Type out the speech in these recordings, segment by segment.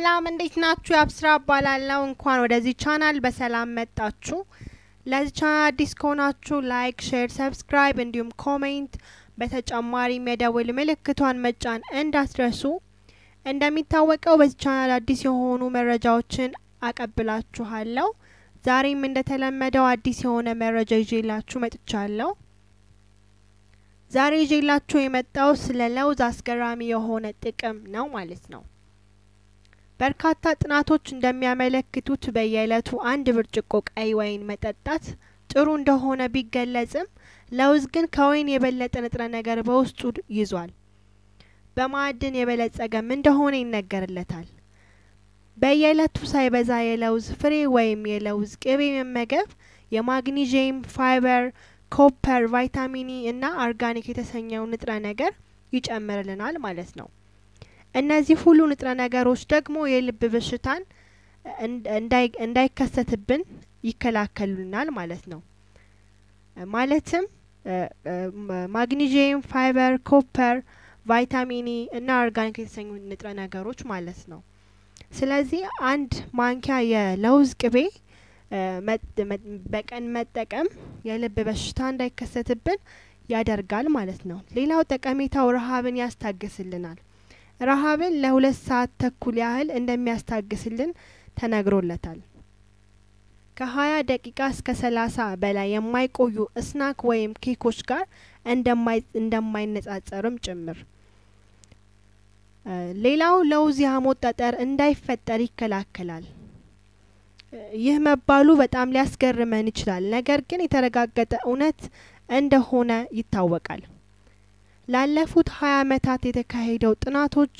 ሰላም እንዴት ናችሁ? የአብስራ እባላለሁ። እንኳን ወደዚህ ቻናል በሰላም መጣችሁ። ለዚህ ቻናል አዲስ ከሆናችሁ like፣ share፣ subscribe እንዲሁም comment በተጨማሪም የደውል ምልክቷን መጫን እንዳትረሱ። እንደሚታወቀው በዚህ ቻናል አዲስ የሆኑ መረጃዎችን አቀብላችኋለሁ። ዛሬም እንደተለመደው አዲስ የሆነ መረጃ ይዤላችሁ መጥቻለሁ። ዛሬ ይዤላችሁ የመጣው ስለ ለውዝ አስገራሚ የሆነ ጥቅም ነው ማለት ነው። በርካታ ጥናቶች እንደሚያመለክቱት በየዕለቱ አንድ ብርጭቆ ቀይ ወይን መጠጣት ጥሩ እንደሆነ ቢገለጽም ለውዝ ግን ከወይን የበለጠ ንጥረ ነገር በውስጡ ይዟል። በማዕድን የበለጸገም እንደሆነ ይነገርለታል። በየዕለቱ ሳይበዛ የለውዝ ፍሬ ወይም የለውዝ ቅቤ መመገብ የማግኒዥየም፣ fiber፣ copper፣ vitamin E እና organic የተሰኘው ንጥረ ነገር ይጨምርልናል ማለት ነው። እነዚህ ሁሉ ንጥረ ነገሮች ደግሞ የልብ በሽታን እንዳይከሰትብን ይከላከሉናል ማለት ነው። ማለትም ማግኒዥየም፣ fiber፣ copper፣ vitamin E እና organic የተሰኙ ንጥረ ነገሮች ማለት ነው። ስለዚህ አንድ ማንኪያ የለውዝ ቅቤ በቀን መጠቀም የልብ በሽታ እንዳይከሰትብን ያደርጋል ማለት ነው። ሌላው ጠቀሜታው ረሀብን ያስታግስልናል። ረሀብን ለሁለት ሰዓት ተኩል ያህል እንደሚያስታግስልን ተነግሮለታል። ከሀያ ደቂቃ እስከ ሰላሳ በላይ የማይቆዩ እስናክ ወይም ኬኮች ጋር እንደማይነጻጸርም ጭምር። ሌላው ለውዝ የሀሞት ጠጠር እንዳይፈጠር ይከላከላል። ይህ መባሉ በጣም ሊያስገርመን ይችላል። ነገር ግን የተረጋገጠ እውነት እንደሆነ ይታወቃል። ላለፉት ሀያ አመታት የተካሄደው ጥናቶች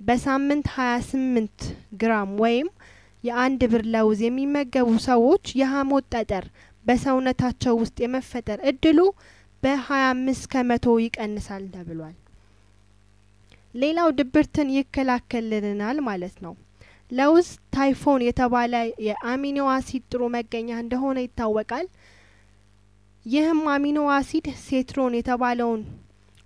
በሳምንት ሀያ ስምንት ግራም ወይም የአንድ ብር ለውዝ የሚመገቡ ሰዎች የሀሞት ጠጠር በሰውነታቸው ውስጥ የመፈጠር እድሉ በሀያ አምስት ከመቶ ይቀንሳል ተብሏል። ሌላው ድብርትን ይከላከልልናል ማለት ነው። ለውዝ tryptophan የተባለ የአሚኖ አሲድ ጥሩ መገኛ እንደሆነ ይታወቃል። ይህም አሚኖ አሲድ serotonin የተባለውን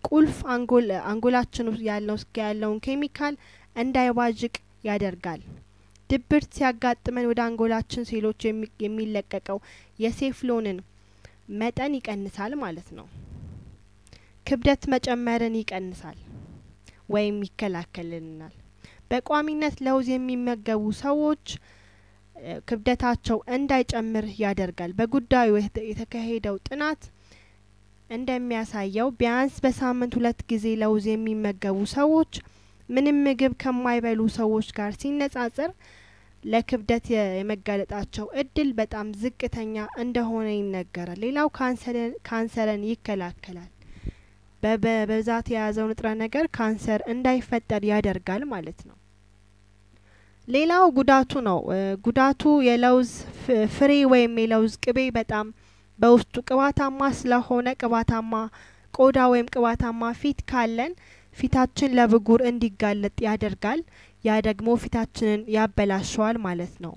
ቁልፍ አንጎል አንጎላችን ያለው ያለውን ኬሚካል እንዳይባዥቅ ያደርጋል። ድብርት ሲያጋጥመን ወደ አንጎላችን ሴሎች የሚለቀቀው የ serotonin ን መጠን ይቀንሳል ማለት ነው። ክብደት መጨመርን ይቀንሳል ወይም ይከላከልልናል። በቋሚነት ለውዝ የሚመገቡ ሰዎች ክብደታቸው እንዳይጨምር ያደርጋል። በጉዳዩ የተካሄደው ጥናት እንደሚያሳየው ቢያንስ በሳምንት ሁለት ጊዜ ለውዝ የሚመገቡ ሰዎች ምንም ምግብ ከማይበሉ ሰዎች ጋር ሲነጻጸር ለክብደት የመጋለጣቸው እድል በጣም ዝቅተኛ እንደሆነ ይነገራል። ሌላው ካንሰርን ይከላከላል። በብዛት የያዘው ንጥረ ነገር ካንሰር እንዳይፈጠር ያደርጋል ማለት ነው። ሌላው ጉዳቱ ነው። ጉዳቱ የለውዝ ፍሬ ወይም የለውዝ ቅቤ በጣም በውስጡ ቅባታማ ስለሆነ ቅባታማ ቆዳ ወይም ቅባታማ ፊት ካለን ፊታችን ለብጉር እንዲጋለጥ ያደርጋል። ያ ደግሞ ፊታችንን ያበላሸዋል ማለት ነው።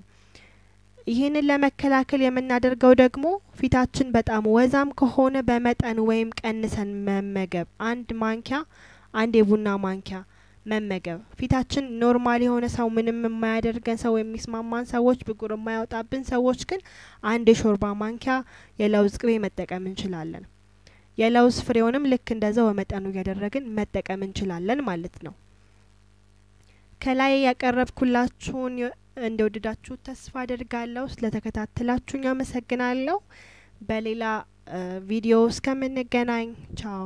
ይህንን ለመከላከል የምናደርገው ደግሞ ፊታችን በጣም ወዛም ከሆነ በመጠን ወይም ቀንሰን መመገብ፣ አንድ ማንኪያ አንድ የቡና ማንኪያ መመገብ። ፊታችን normal የሆነ ሰው ምንም የማያደርገን ሰው የሚስማማን ሰዎች ብጉር የማያወጣብን ሰዎች ግን አንድ የሾርባ ማንኪያ የለውዝ ቅቤ መጠቀም እንችላለን። የለውዝ ፍሬውንም ልክ እንደዛው በመጠኑ እያደረግን መጠቀም እንችላለን ማለት ነው። ከላይ ያቀረብኩላችሁን እንደወደዳችሁ ተስፋ አድርጋለሁ። ስለተከታተላችሁኝ አመሰግናለሁ። በሌላ ቪዲዮ እስከምንገናኝ ቻው።